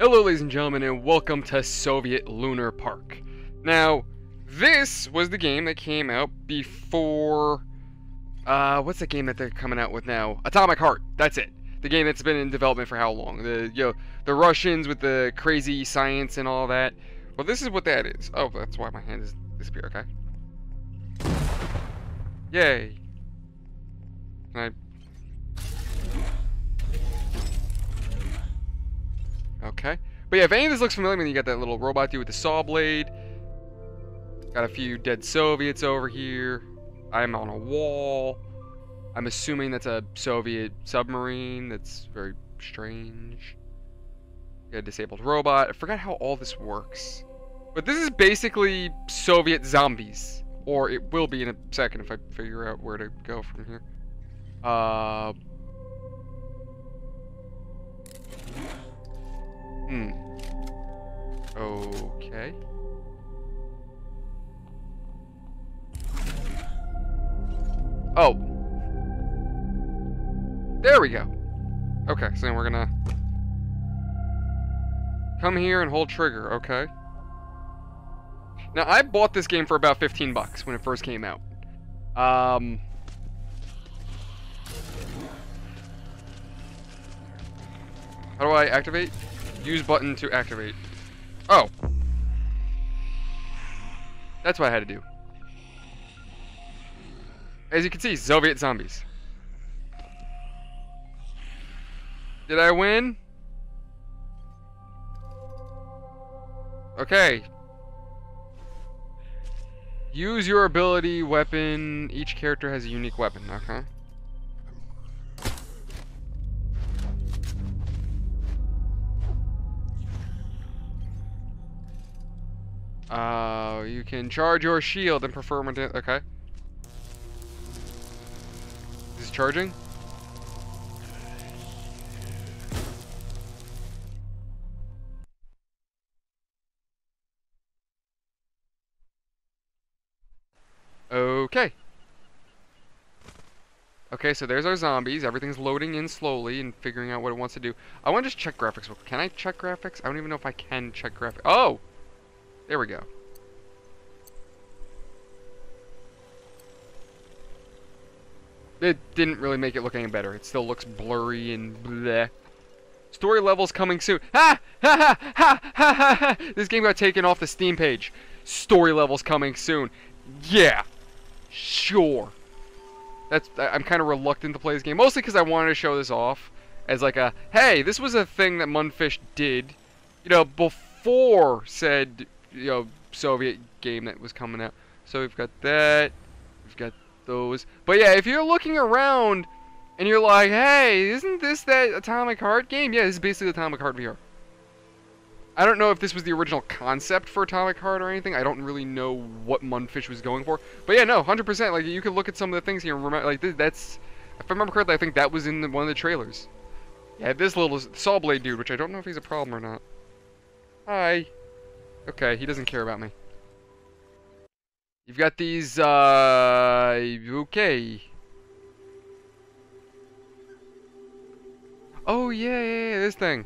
Hello, ladies and gentlemen, and welcome to Soviet Lunapark. Now, this was the game that came out before. Uh, what's the game that they're coming out with now? Atomic Heart. That's it. The game that's been in development for how long? The you know the Russians with the crazy science and all that. Well, this is what that is. Oh, that's why my hand is disappear. Okay. Yay. Can I Okay. But yeah, if any of this looks familiar, I mean, you got that little robot dude with the saw blade. Got a few dead Soviets over here. I'm on a wall. I'm assuming that's a Soviet submarine. That's very strange. Got a disabled robot. I forgot how all this works. But this is basically Soviet zombies. Or it will be in a second if I figure out where to go from here. Uh... Hmm. Okay. Oh. There we go. Okay, so then we're gonna come here and hold trigger, okay? Now, I bought this game for about 15 bucks when it first came out. Um... How do I activate? Use button to activate. Oh. That's what I had to do. As you can see, Soviet zombies. Did I win? Okay. Use your ability weapon. Each character has a unique weapon. Okay. Uh, you can charge your shield and perform a okay. Is charging? Okay. Okay, so there's our zombies. Everything's loading in slowly and figuring out what it wants to do. I want to just check graphics. Can I check graphics? I don't even know if I can check graphics. Oh! There we go. It didn't really make it look any better. It still looks blurry and bleh. Story levels coming soon. Ha! Ha ha ha ha ha ha! This game got taken off the Steam page. Story levels coming soon. Yeah. Sure. That's I'm kind of reluctant to play this game, mostly because I wanted to show this off as like a, hey, this was a thing that Mundfish did, you know, before said, you know, Soviet game that was coming out. So we've got that, we've got those. But yeah, if you're looking around and you're like, hey, isn't this that Atomic Heart game? Yeah, this is basically Atomic Heart VR. I don't know if this was the original concept for Atomic Heart or anything. I don't really know what Mundfish was going for. But yeah, no, 100%. Like, you can look at some of the things here and remember, like, that's, if I remember correctly, I think that was in the, one of the trailers. Yeah, this little saw blade dude, which I don't know if he's a problem or not. Hi. Okay, he doesn't care about me. You've got these, uh, okay. Oh, yeah, yeah, yeah, this thing.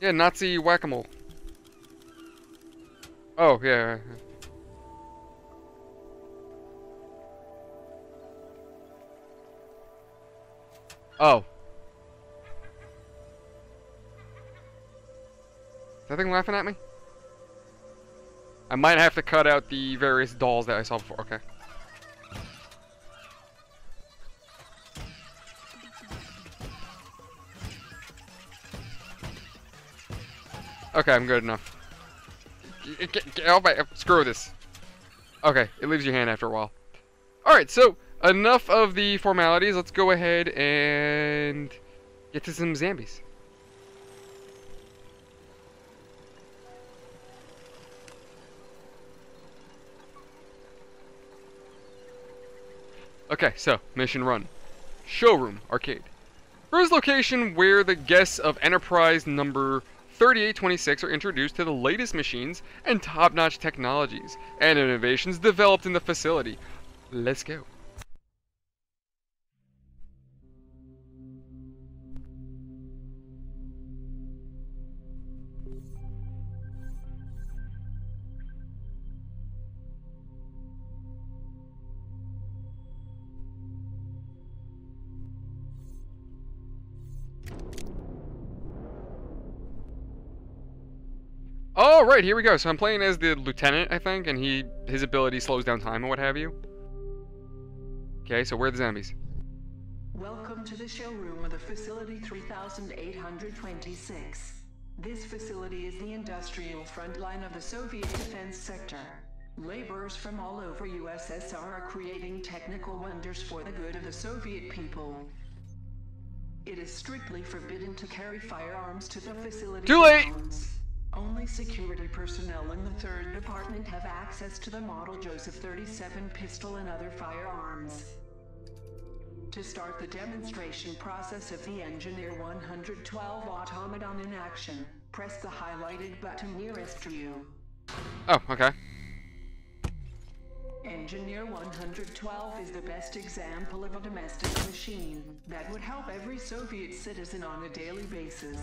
Yeah, Nazi whack-a-mole. Oh, yeah. Oh. That thing laughing at me? I might have to cut out the various dolls that I saw before. Okay. Okay, I'm good enough. Get, get, get my... Screw this. Okay, it leaves your hand after a while. Alright, so enough of the formalities. Let's go ahead and get to some zombies. Okay, so, mission run. Showroom, arcade. First location where the guests of Enterprise number 3826 are introduced to the latest machines and top-notch technologies and innovations developed in the facility. Let's go. Oh, right, here we go. So I'm playing as the lieutenant, I think, and he his ability slows down time and what have you. Okay, so where are the zombies? Welcome to the showroom of the Facility 3826. This facility is the industrial front line of the Soviet defense sector. Laborers from all over USSR are creating technical wonders for the good of the Soviet people. It is strictly forbidden to carry firearms to the facility. Too late! grounds. Only security personnel in the 3rd Department have access to the Model Joseph 37 pistol and other firearms. To start the demonstration process of the Engineer 112 automaton in action, press the highlighted button nearest to you. Oh, okay. Engineer 112 is the best example of a domestic machine that would help every Soviet citizen on a daily basis.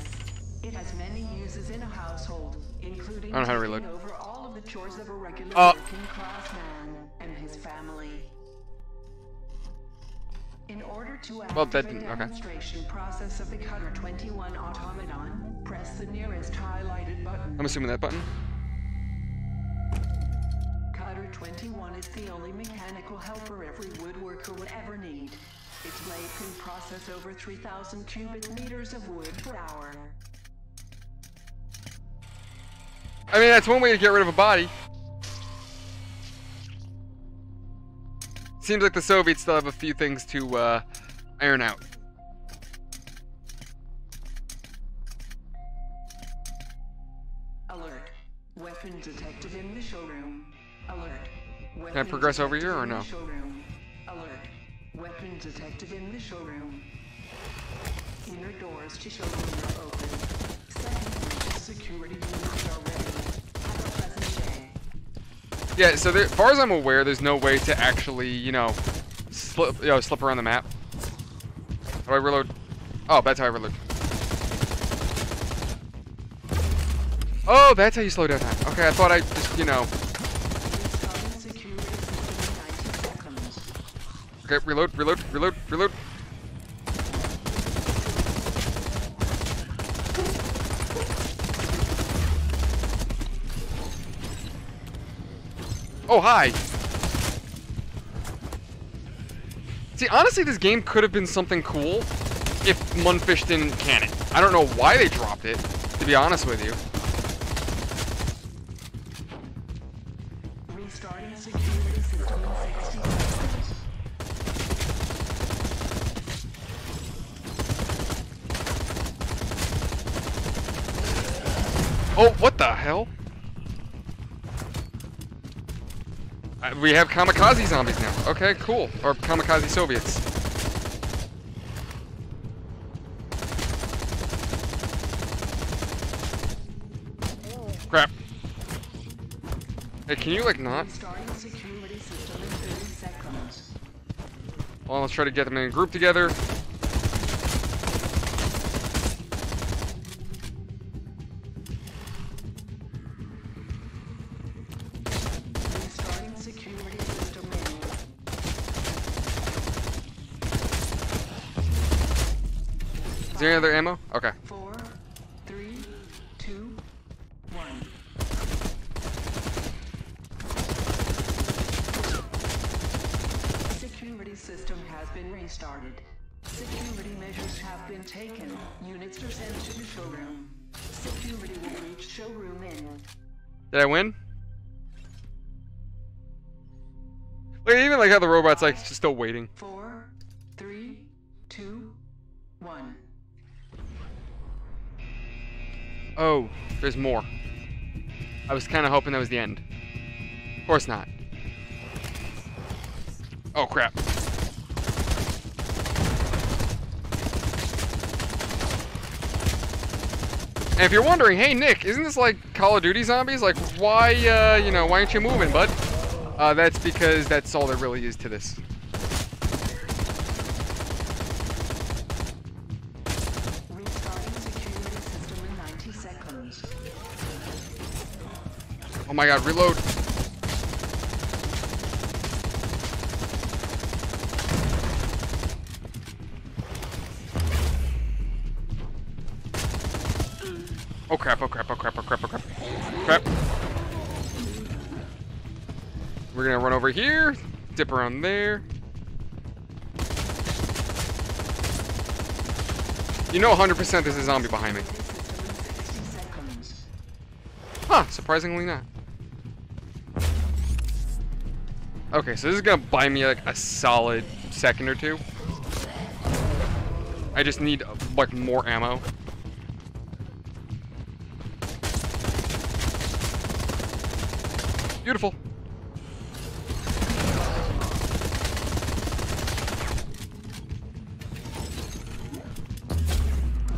It has many uses in a household, including I don't know how to reload. over all of the chores of a regular Oh. working class man and his family. In order to Well, that didn't- okay. demonstration process of the Cutter 21 automaton, press the nearest highlighted button. I'm assuming that button. Cutter 21 is the only mechanical helper every woodworker would ever need. Its blade can process over 3,000 cubic meters of wood per hour. I mean, that's one way to get rid of a body. Seems like the Soviets still have a few things to uh, iron out. Alert. Weapon detected in the showroom. Alert. Weapon Can I progress over here or no? Showroom. Alert. Weapon detected in the showroom. Inner doors to showroom are open. Second, security units are Yeah, so as far as I'm aware, there's no way to actually, you know, slip, you know, slip around the map. How do I reload? Oh, that's how I reload. Oh, that's how you slow down time. Okay, I thought I just, you know. Restarting security system in 90 seconds. Okay, reload, reload, reload, reload. Oh, hi. See, honestly, this game could have been something cool if Mundfish didn't can it. I don't know why they dropped it, to be honest with you. Restarting security system in 60 seconds. Oh, what the hell? Uh, we have kamikaze zombies now. Okay, cool. Or kamikaze Soviets. Crap. Hey, can you, like, not? Restarting security system in 30 seconds. Well, let's try to get them in a group together. Have been taken. Units are sent to the showroom. Security will reach showroom in. Did I win? Look, even like how the robot's like just still waiting. Four, three, two, one. Oh, there's more. I was kind of hoping that was the end. Of course not. Oh crap. And if you're wondering, hey Nick, isn't this like Call of Duty zombies? Like, why, uh, you know, why aren't you moving, bud? Uh, that's because that's all there really is to this. Restarting security system in 90 seconds. Oh my god, reload. Oh crap, oh crap, oh crap, oh crap, oh crap. Crap. We're gonna run over here, dip around there. You know 100% there's a zombie behind me. Huh, surprisingly not. Okay, so this is gonna buy me like a solid second or two. I just need like more ammo. Beautiful.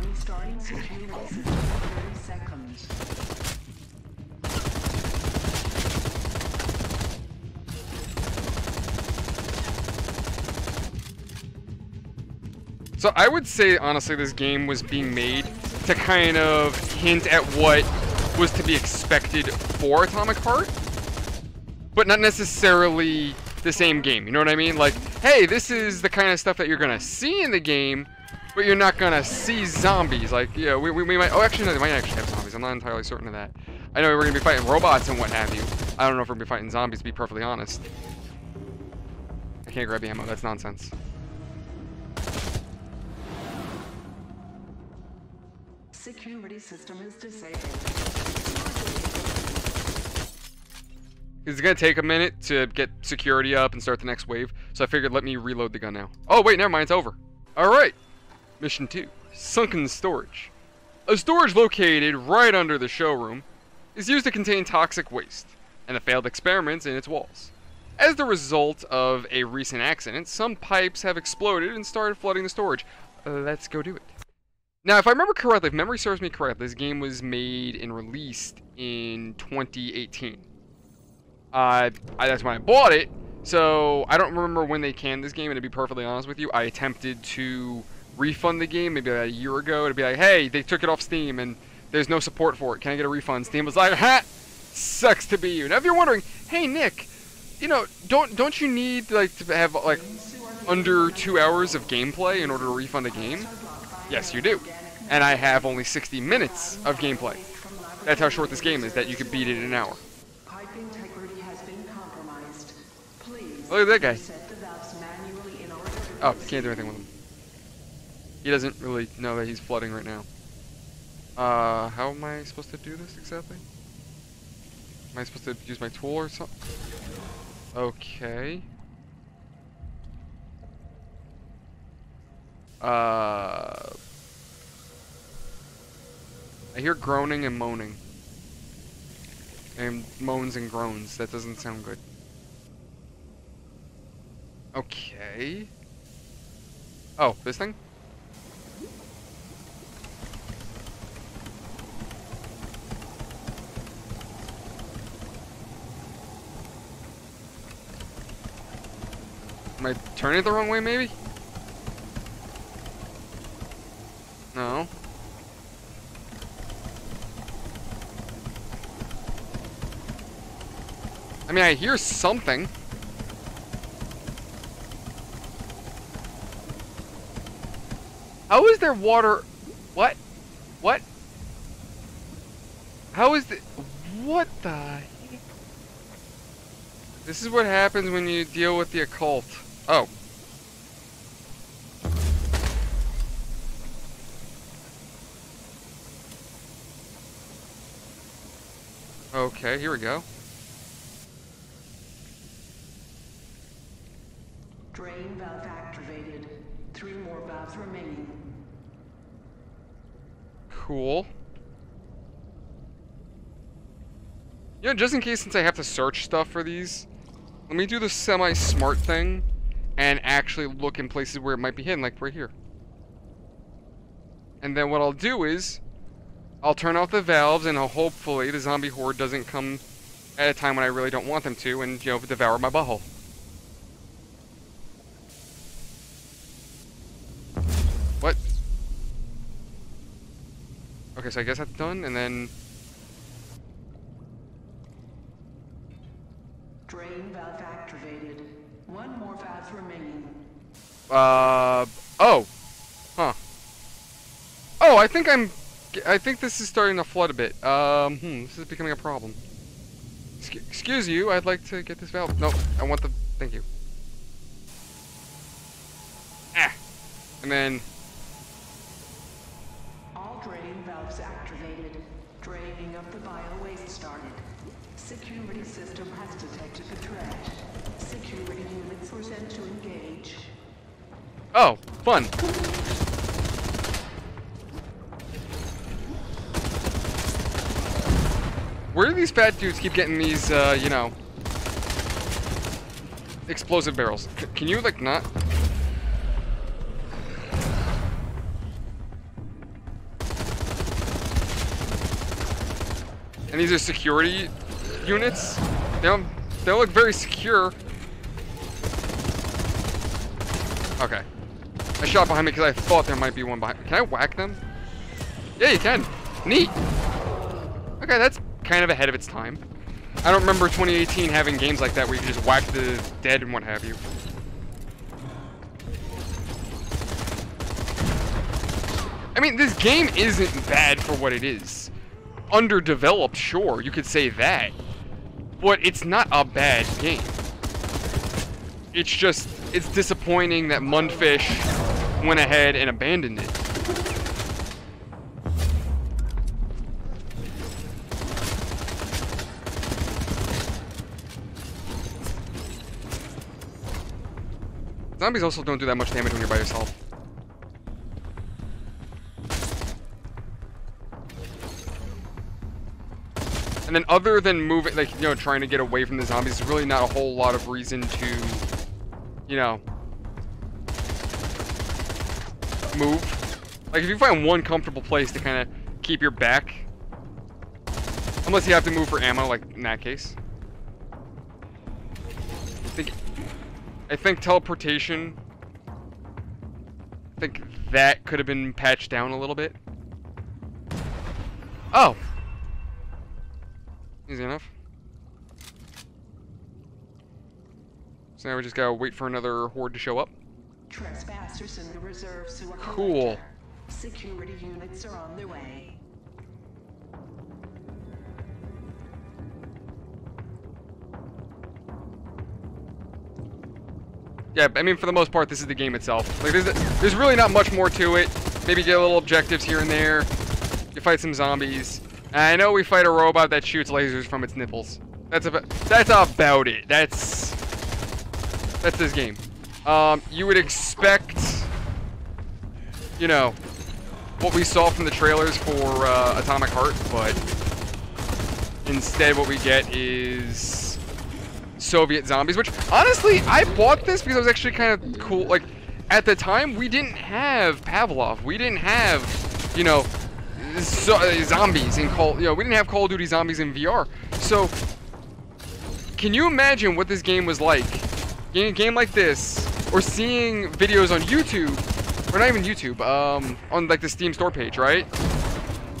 Restarting security system in 30 seconds. So I would say honestly this game was being made to kind of hint at what was to be expected for Atomic Heart, but not necessarily the same game. You know what I mean? Like, hey, this is the kind of stuff that you're gonna see in the game, but you're not gonna see zombies. Like, yeah, we, we, we might. Oh, actually, no, they might actually have zombies. I'm not entirely certain of that. I know we're gonna be fighting robots and what have you. I don't know if we're gonna be fighting zombies. To be perfectly honest. I can't grab the ammo. That's nonsense. Security system is disabled. It's gonna take a minute to get security up and start the next wave, so I figured let me reload the gun now. Oh wait, never mind, it's over. Alright, mission 2, Sunken Storage. A storage located right under the showroom is used to contain toxic waste and the failed experiments in its walls. As the result of a recent accident, some pipes have exploded and started flooding the storage. Let's go do it. Now, if I remember correctly, if memory serves me correctly, this game was made and released in 2018. Uh, I, that's when I bought it. So I don't remember when they canned this game, and to be perfectly honest with you, I attempted to refund the game maybe like a year ago to be like, hey, they took it off Steam and there's no support for it. Can I get a refund? Steam was like, ha, sucks to be you. Now, if you're wondering, hey Nick, you know, don't don't you need like to have like under two hours of gameplay in order to refund a game? Yes, you do. And I have only 60 minutes of gameplay. That's how short this game is. That you could beat it in an hour. Pipe integrity has been compromised. Please Look at that guy. reset the valves manually in order to Oh, can't do anything with him. He doesn't really know that he's flooding right now. Uh, how am I supposed to do this exactly? Am I supposed to use my tool or something? Okay. Uh, I hear groaning and moaning. And moans and groans. That doesn't sound good. Okay. Oh, this thing? Am I turning it the wrong way, maybe? No. I mean, I hear something. How is there water? What? What? How is the? What the? heck? This is what happens when you deal with the occult. Oh. Okay, here we go. Drain valve. Three more valves remaining. Cool. You know, just in case since I have to search stuff for these, let me do the semi-smart thing and actually look in places where it might be hidden, like right here. And then what I'll do is, I'll turn off the valves and hopefully the zombie horde doesn't come at a time when I really don't want them to and, you know, devour my butthole. Okay, so I guess that's done, and then... Drain valve activated. One more valve remaining. Uh... Oh! Huh. Oh, I think I'm I think this is starting to flood a bit. Um, hmm, this is becoming a problem. Excuse you, I'd like to get this valve. No, I want the. Thank you. Ah, and then Security system has detected the threat. Security units were sent to engage. oh, fun. Where do these fat dudes keep getting these, uh, you know, explosive barrels? C- can you like not? And these are security units. They don't, they don't look very secure. Okay. I shot behind me because I thought there might be one behind. Can I whack them? Yeah, you can. Neat. Okay, that's kind of ahead of its time. I don't remember 2018 having games like that where you could just whack the dead and what have you. I mean, this game isn't bad for what it is. Underdeveloped, sure, you could say that. But it's not a bad game. It's just, it's disappointing that Mundfish went ahead and abandoned it. Zombies also don't do that much damage when you're by yourself. And then other than moving, like, you know, trying to get away from the zombies, there's really not a whole lot of reason to, you know, move. Like, if you find one comfortable place to kind of keep your back, unless you have to move for ammo, like in that case. I think, I think teleportation, I think that could have been patched down a little bit. Oh, Easy enough. So now we just gotta wait for another horde to show up. Trespassers in the reserve sewer Cool. Security units are on their way. Yeah, I mean, for the most part, this is the game itself. Like, there's, there's really not much more to it. Maybe get a little objectives here and there. You fight some zombies. I know we fight a robot that shoots lasers from its nipples. That's about, that's about it. That's, that's this game. Um, you would expect, you know, what we saw from the trailers for uh, Atomic Heart, but instead what we get is Soviet zombies, which honestly, I bought this because it was actually kind of cool. Like, at the time, we didn't have Pavlov. We didn't have, you know, zo- uh, zombies in Call, you know, we didn't have Call of Duty zombies in VR. So, can you imagine what this game was like? Getting a game like this, or seeing videos on YouTube, or not even YouTube, um, on like the Steam store page, right?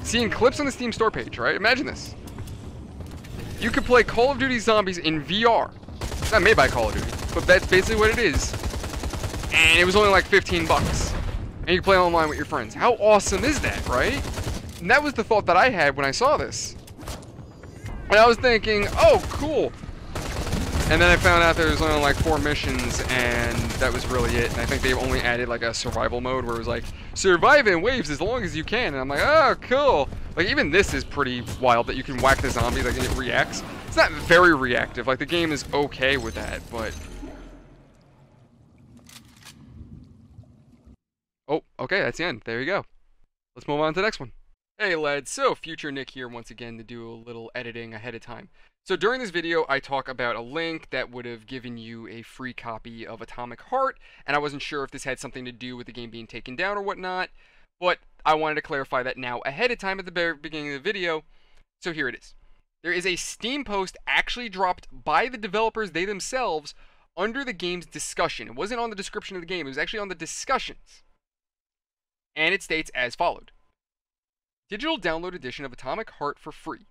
Seeing clips on the Steam store page, right? Imagine this. You could play Call of Duty Zombies in VR. It's not made by Call of Duty, but that's basically what it is. And it was only like 15 bucks. And you play online with your friends. How awesome is that, right? And that was the thought that I had when I saw this. And I was thinking, oh, cool. And then I found out there was only like four missions, and that was really it. And I think they only added like a survival mode where it was like, survive in waves as long as you can. And I'm like, oh, cool. Like, even this is pretty wild that you can whack the zombie, like, and it reacts. It's not very reactive. Like, the game is okay with that, but... Oh, okay, that's the end. There you go. Let's move on to the next one. Hey lads, so Future Nick here once again to do a little editing ahead of time. So during this video, I talk about a link that would have given you a free copy of Atomic Heart, and I wasn't sure if this had something to do with the game being taken down or whatnot, but I wanted to clarify that now ahead of time at the very beginning of the video, so here it is. There is a Steam post actually dropped by the developers they themselves under the game's discussion. It wasn't on the description of the game, it was actually on the discussions. And it states as followed. Digital download edition of Atomic Heart for free.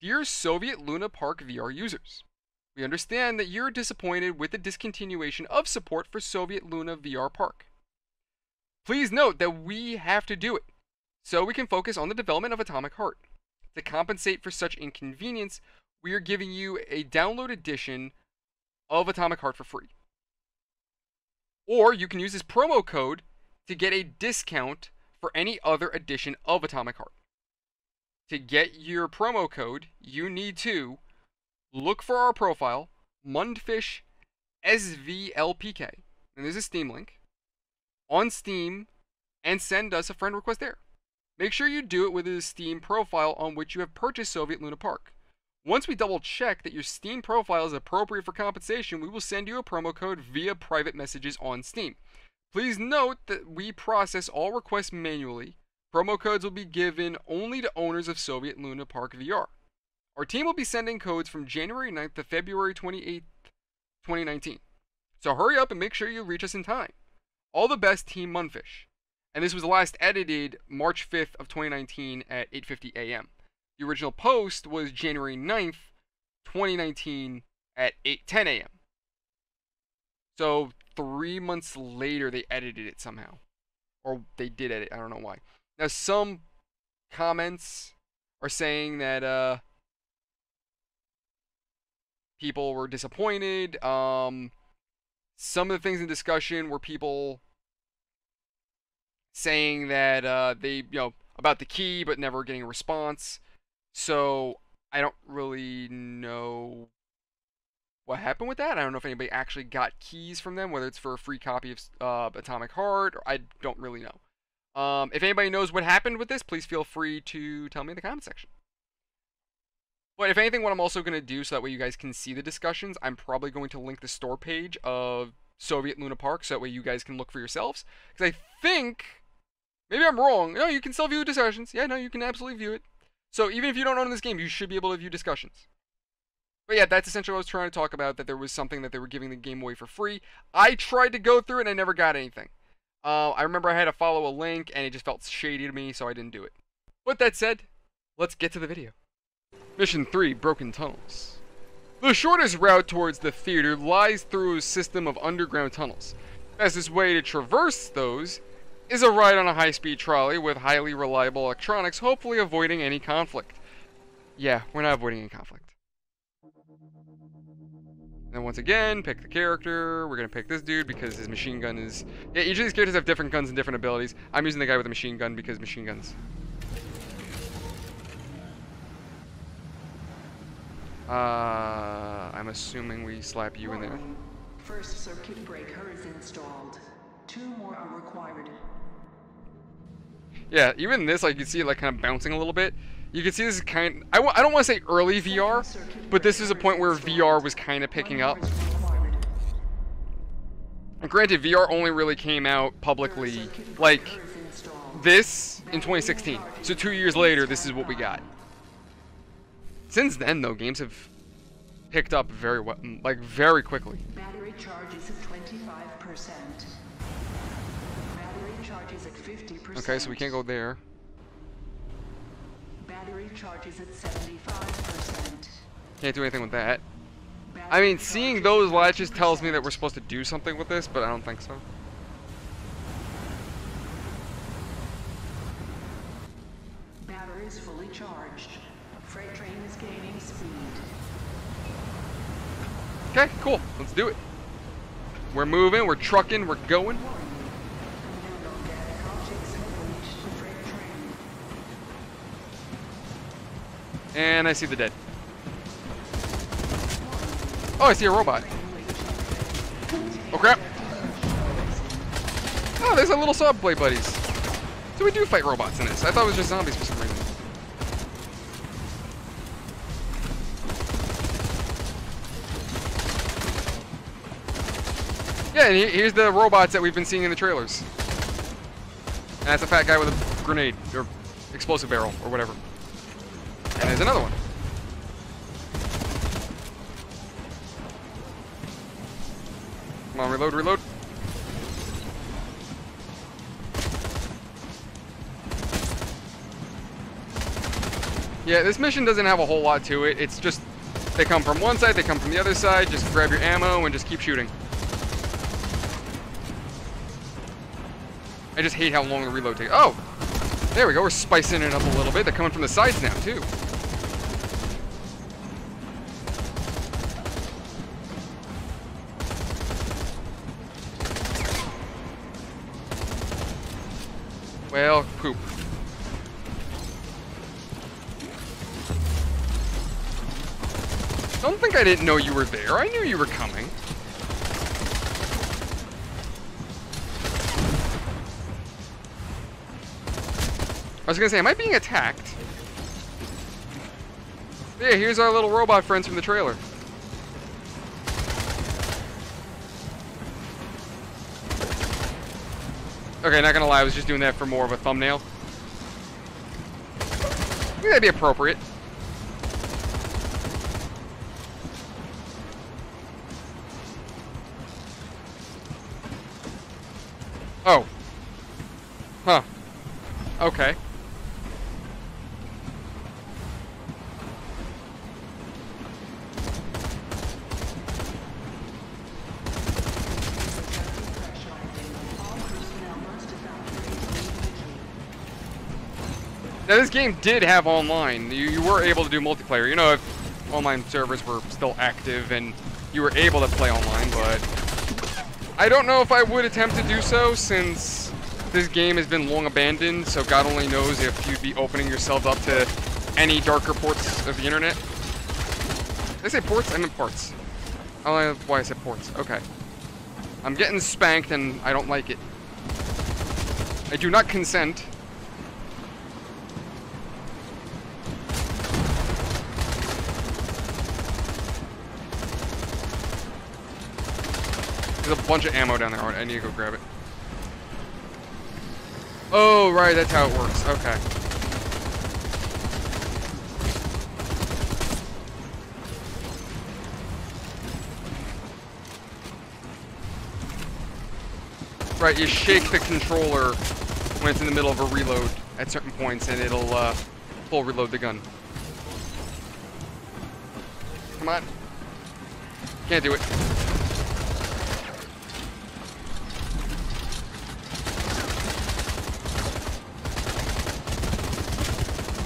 Dear Soviet Luna Park VR users, we understand that you're disappointed with the discontinuation of support for Soviet Luna VR Park. Please note that we have to do it. so we can focus on the development of Atomic Heart. To compensate for such inconvenience, we are giving you a download edition of Atomic Heart for free. Or you can use this promo code to get a discount for any other edition of Atomic Heart. To get your promo code, you need to look for our profile, Mundfish SVLPK, and there's a Steam link on Steam, and send us a friend request there. Make sure you do it with a Steam profile on which you have purchased Soviet Luna Park. Once we double check that your Steam profile is appropriate for compensation, we will send you a promo code via private messages on Steam. Please note that we process all requests manually. Promo codes will be given only to owners of Soviet Luna Park VR. Our team will be sending codes from January 9th to February 28th, 2019. So hurry up and make sure you reach us in time. All the best, Team Mundfish. And this was last edited March 5th of 2019 at 8:50 a.m. The original post was January 9th, 2019 at 8:10 a.m. So three months later, they edited it somehow, or they did edit. I don't know why. Now some comments are saying that uh, people were disappointed. Um, some of the things in discussion were people saying that uh, they, you know, about the key but never getting a response. So I don't really know what happened with that. I don't know if anybody actually got keys from them, whether it's for a free copy of uh, Atomic Heart, or I don't really know. Um, if anybody knows what happened with this, please feel free to tell me in the comment section. But if anything, what I'm also going to do, so that way you guys can see the discussions, I'm probably going to link the store page of Soviet Luna Park, so that way you guys can look for yourselves. Because I think, maybe I'm wrong. No, you can still view discussions. Yeah, no, you can absolutely view it. So even if you don't own this game, you should be able to view discussions. But yeah, that's essentially what I was trying to talk about, that there was something that they were giving the game away for free. I tried to go through it and I never got anything. Uh, I remember I had to follow a link and it just felt shady to me, so I didn't do it. With that said, let's get to the video. Mission 3, Broken Tunnels. The shortest route towards the theater lies through a system of underground tunnels. The fastest way to traverse those is a ride on a high-speed trolley with highly reliable electronics, hopefully avoiding any conflict. Yeah, we're not avoiding any conflict. And once again, pick the character. We're gonna pick this dude because his machine gun is... Yeah, each of these characters have different guns and different abilities. I'm using the guy with the machine gun because machine guns. Uh, I'm assuming we slap you in there. First circuit breaker is installed. Two more are required. Yeah, even this, like, you see it, like, kind of bouncing a little bit. You can see this is kind I w I don't want to say early VR, but this is a point where VR was kind of picking up. And granted, VR only really came out publicly, like, this in 2016. So two years later, this is what we got. Since then, though, games have picked up very well, like, very quickly. Battery at 25%. Battery at 50%. Okay, so we can't go there. Battery charges at 75%. Can't do anything with that. I mean, seeing those latches tells me that we're supposed to do something with this, but I don't think so. Battery is fully charged. Freight train is gaining speed. Okay, cool. Let's do it. We're moving, we're trucking, we're going. Non-organic objects have reached the freight train. And I see the dead. Oh, I see a robot. Oh, crap. Oh, there's a little subway buddies. So we do fight robots in this. I thought it was just zombies for some reason. Yeah, and here's the robots that we've been seeing in the trailers. And that's a fat guy with a grenade, or explosive barrel, or whatever. And there's another one. Come on, reload, reload. Yeah, this mission doesn't have a whole lot to it. It's just they come from one side, they come from the other side. Just grab your ammo and just keep shooting. I just hate how long the reload takes. Oh! There we go, we're spicing it up a little bit. They're coming from the sides now, too. Well, poop. Don't think I didn't know you were there. I knew you were coming. Was gonna say, am I being attacked? Yeah, here's our little robot friends from the trailer. Okay, not gonna lie, I was just doing that for more of a thumbnail. Think that'd be appropriate. Oh. Huh. Okay. All personnel must evacuate immediately. Now this game did have online. You, you were able to do multiplayer. You know, if online servers were still active and you were able to play online, but I don't know if I would attempt to do so since this game has been long abandoned, so God only knows if you'd be opening yourself up to any darker ports of the internet. Did I say ports? I meant parts. Oh, I don't know why I said ports. Okay. I'm getting spanked and I don't like it. I do not consent. A bunch of ammo down there. I need to go grab it. Oh, right, that's how it works. Okay. Right, you shake the controller when it's in the middle of a reload at certain points, and it'll uh, full reload the gun. Come on. Can't do it.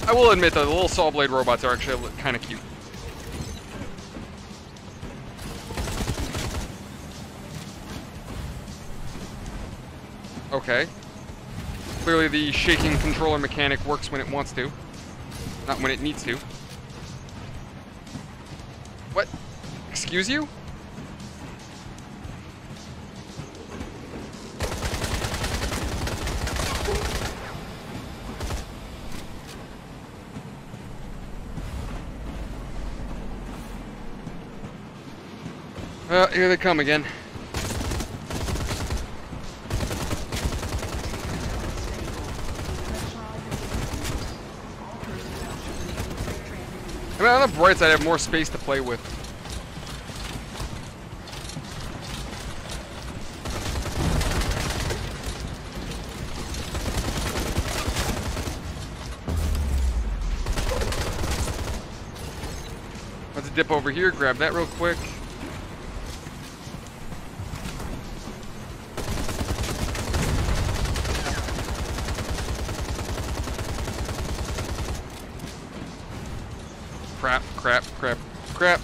I will admit that the little saw blade robots are actually kind of cute. Okay. Clearly the shaking controller mechanic works when it wants to, not when it needs to. What? Excuse you? Uh, here they come again. I mean, on the bright side, I have more space to play with. Let's dip over here, grab that real quick. Crap, crap, crap, crap.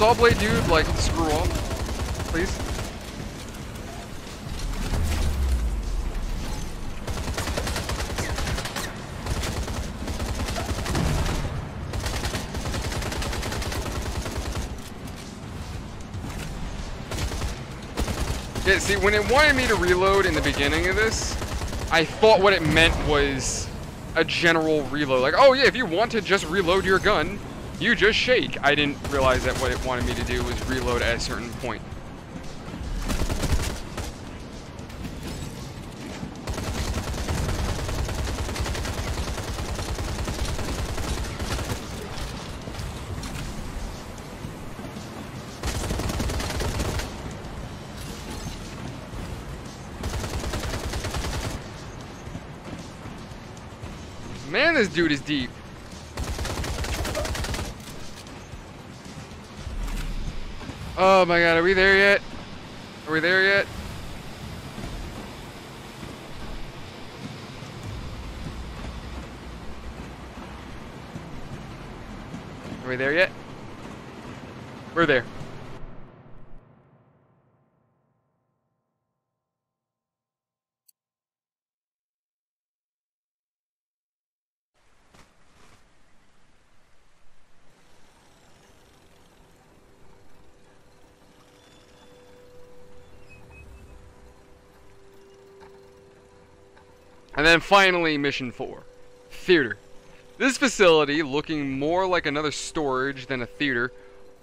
Bro, can this little saw blade dude, like, screw off? Please? Yeah, see, when it wanted me to reload in the beginning of this, I thought what it meant was a general reload. Like, oh yeah, if you want to just reload your gun, you just shake. I didn't realize that what it wanted me to do was reload at a certain point. Man, this dude is deep. Oh my god, are we there yet? Are we there yet? Are we there yet? We're there. Then finally, mission four theater. This facility, looking more like another storage than a theater,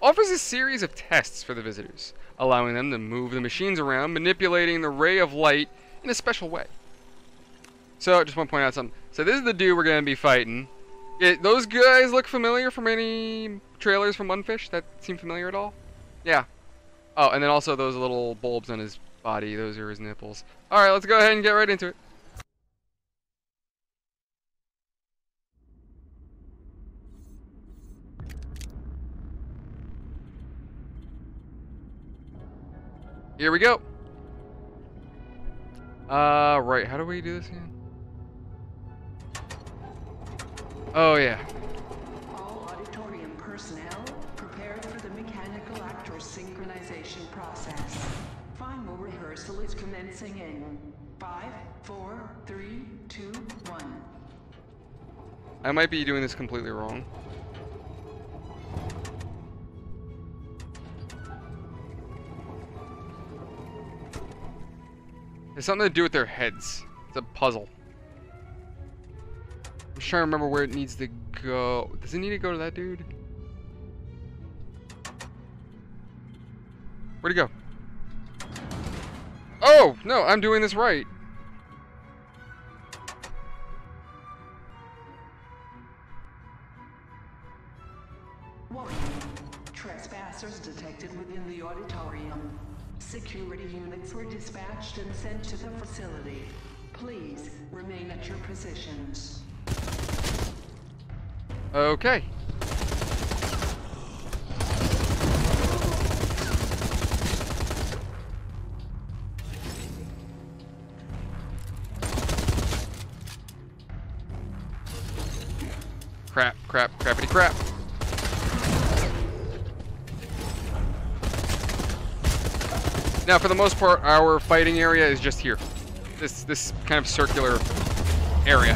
offers a series of tests for the visitors, allowing them to move the machines around, manipulating the ray of light in a special way. So, just want to point out something. So, this is the dude we're going to be fighting. It, those guys look familiar from any trailers from Mundfish that seem familiar at all? Yeah. Oh, and then also those little bulbs on his body, those are his nipples. Alright, let's go ahead and get right into it. Here we go. Uh, right. How do we do this again? Oh, yeah. All auditorium personnel, prepare for the mechanical actor synchronization process. Final rehearsal is commencing in five, four, three, two, one. I might be doing this completely wrong. It's something to do with their heads. It's a puzzle. I'm trying to remember where it needs to go. Does it need to go to that dude? Where'd he go? Oh! No, I'm doing this right. Security units were dispatched and sent to the facility. Please remain at your positions. Okay. Crap, crap, crappity crap. Now, for the most part, our fighting area is just here. This this kind of circular area.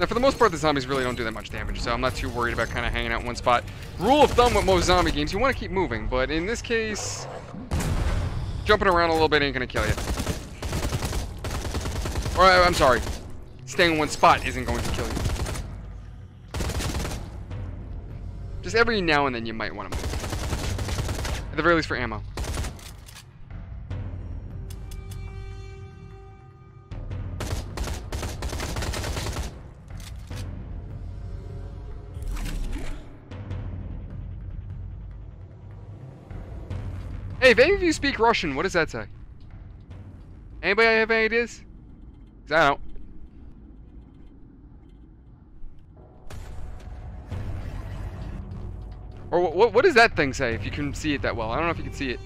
Now, for the most part, the zombies really don't do that much damage, so I'm not too worried about kind of hanging out in one spot. Rule of thumb with most zombie games, you want to keep moving, but in this case, jumping around a little bit ain't going to kill you. Or, uh, I'm sorry, staying in one spot isn't going to kill you. Just every now and then you might want to move. At the very least for ammo. Hey, if any of you speak Russian, what does that say? Anybody have any ideas? Don't. Or what, what does that thing say, if you can see it that well? I don't know if you can see it.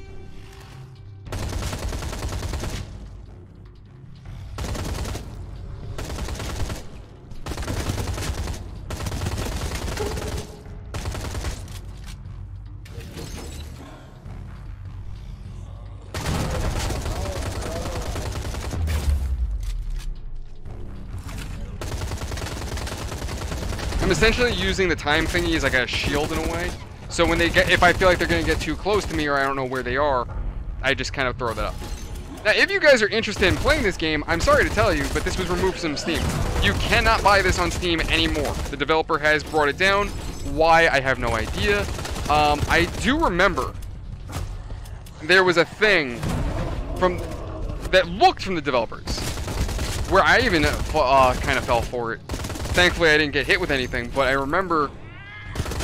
Essentially using the time thingy as like a shield in a way. So when they get, if I feel like they're gonna get too close to me or I don't know where they are, I just kind of throw that up. Now, if you guys are interested in playing this game, I'm sorry to tell you, but this was removed from Steam. You cannot buy this on Steam anymore. The developer has brought it down. Why, I have no idea. Um, I do remember there was a thing from that looked from the developers where I even uh, kind of fell for it. Thankfully, I didn't get hit with anything, but I remember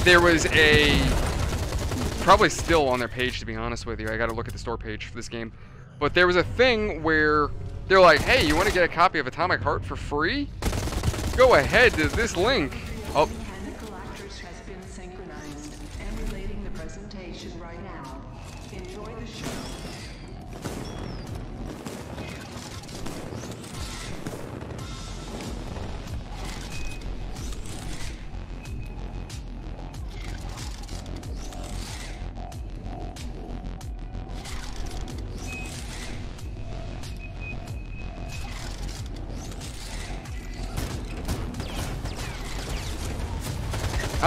there was a probably still on their page to be honest with you. I got to look at the store page for this game, but there was a thing where they're like, "Hey, you want to get a copy of Atomic Heart for free? Go ahead to this link." Oh,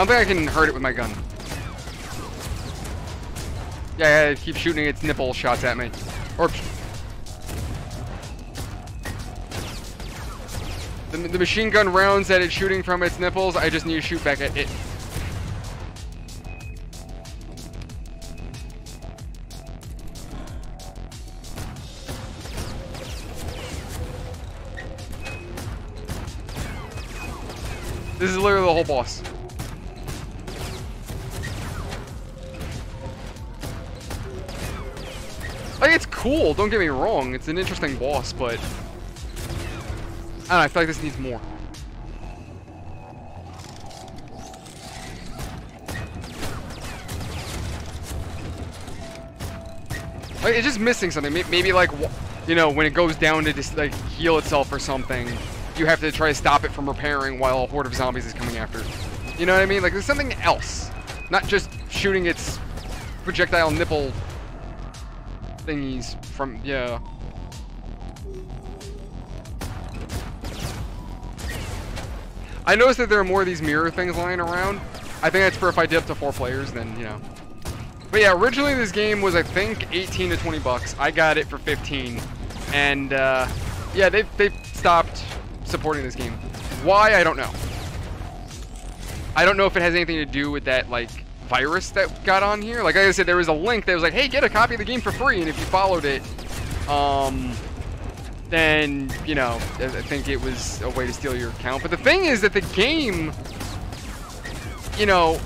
don't think I can hurt it with my gun. Yeah, yeah, it keeps shooting its nipple shots at me. Or... The, the machine gun rounds that it's shooting from its nipples, I just need to shoot back at it. This is literally the whole boss. Cool, don't get me wrong. It's an interesting boss, but... I don't know, I feel like this needs more. Like, it's just missing something. Maybe, like, you know, when it goes down to just, like, heal itself or something, you have to try to stop it from repairing while a horde of zombies is coming after. You know what I mean? Like, there's something else. Not just shooting its projectile nipple thingies from, yeah. I noticed that there are more of these mirror things lying around. I think that's for if I did up to four players, then, you know. But yeah, originally this game was, I think, 18 to 20 bucks. I got it for 15. And, uh, yeah, they've, they've stopped supporting this game. Why, I don't know. I don't know if it has anything to do with that, like, virus that got on here. Like I said, there was a link that was like, hey, get a copy of the game for free. And if you followed it, um, then, you know, I think it was a way to steal your account. But the thing is that the game, you know,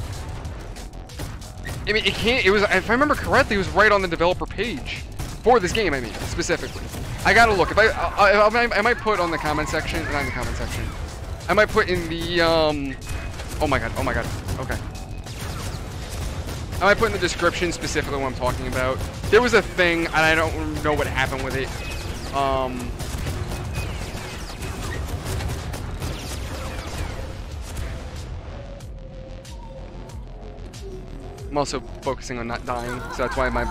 I mean, it can't, it was, if I remember correctly, it was right on the developer page for this game, I mean, specifically. I gotta look. If I, I, I, I might put on the comment section, not in the comment section. I might put in the, um, oh my god, oh my god, okay. I might put in the description specifically what I'm talking about. There was a thing, and I don't know what happened with it. Um, I'm also focusing on not dying, so that's why my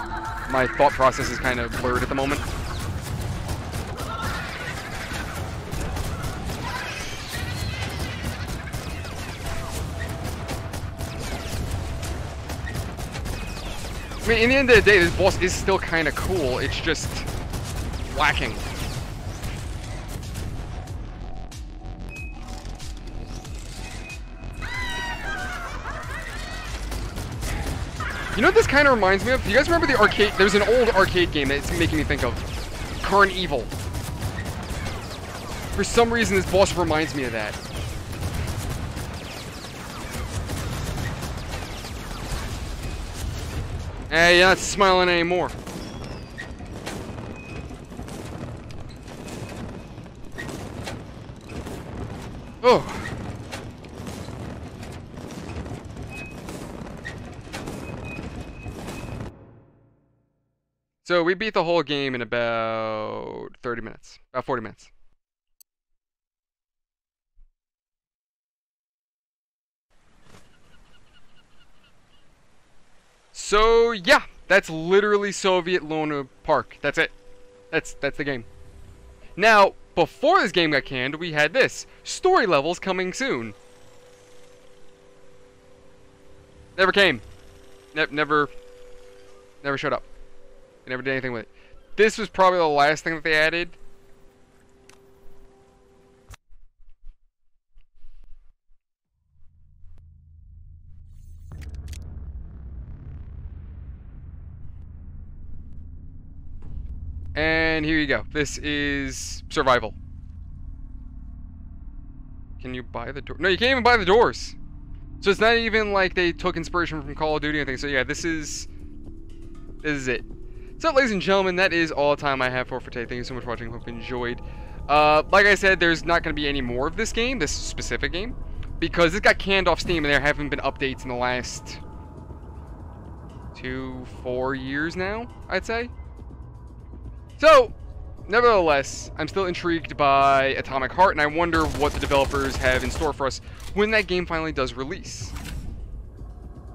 my thought process is kind of blurred at the moment. I mean, in the end of the day, this boss is still kind of cool. It's just whacking. You know what this kind of reminds me of? Do you guys remember the arcade? There's an old arcade game that it's making me think of. Carn-Evil. For some reason, this boss reminds me of that. Hey, you're not smiling anymore. Oh. So we beat the whole game in about 30 minutes, about 40 minutes. So yeah, that's literally Soviet Luna Park. That's it. That's that's the game. Now, before this game got canned, we had this. Story levels coming soon. Never came. Ne never never showed up. They never did anything with it. This was probably the last thing that they added. And here you go. This is survival. Can you buy the door? No, you can't even buy the doors. So it's not even like they took inspiration from Call of Duty or anything. So yeah, this is this is it. So ladies and gentlemen, that is all the time I have for for today. Thank you so much for watching. Hope you enjoyed. Uh, like I said, there's not going to be any more of this game, this specific game, because this got canned off Steam and there haven't been updates in the last two, four years now, I'd say. So, nevertheless, I'm still intrigued by Atomic Heart, and I wonder what the developers have in store for us when that game finally does release.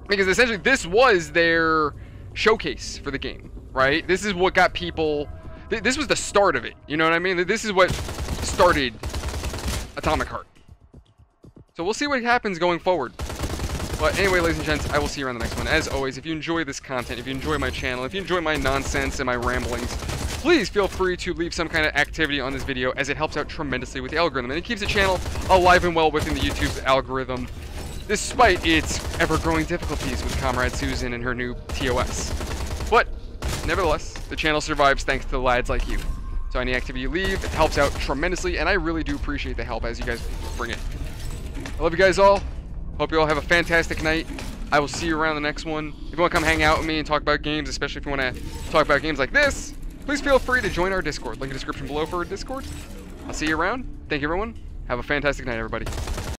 Because essentially, this was their showcase for the game, right? This is what got people... Th this was the start of it, you know what I mean? This is what started Atomic Heart. So we'll see what happens going forward. But anyway, ladies and gents, I will see you around the next one. As always, if you enjoy this content, if you enjoy my channel, if you enjoy my nonsense and my ramblings, please feel free to leave some kind of activity on this video as it helps out tremendously with the algorithm and it keeps the channel alive and well within the YouTube's algorithm despite its ever-growing difficulties with Comrade Susan and her new TOS. But, nevertheless, the channel survives thanks to lads like you. So any activity you leave it helps out tremendously, and I really do appreciate the help as you guys bring it. I love you guys all. Hope you all have a fantastic night. I will see you around the next one. If you want to come hang out with me and talk about games, especially if you want to talk about games like this, please feel free to join our Discord. Link in description below for our Discord. I'll see you around. Thank you, everyone. Have a fantastic night, everybody.